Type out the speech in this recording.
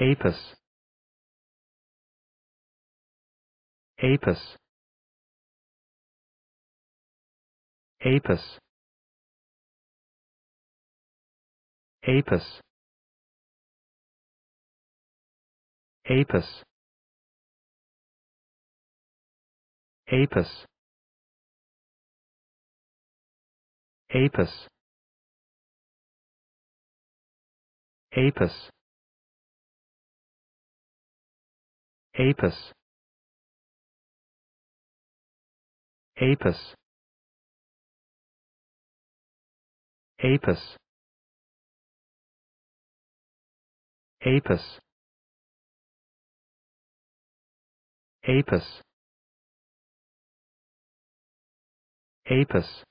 apis. Apis. Apis. Apis. Apis. Apis. Apis. Apis apis. Apis. Apis. Apis. Apis. Apis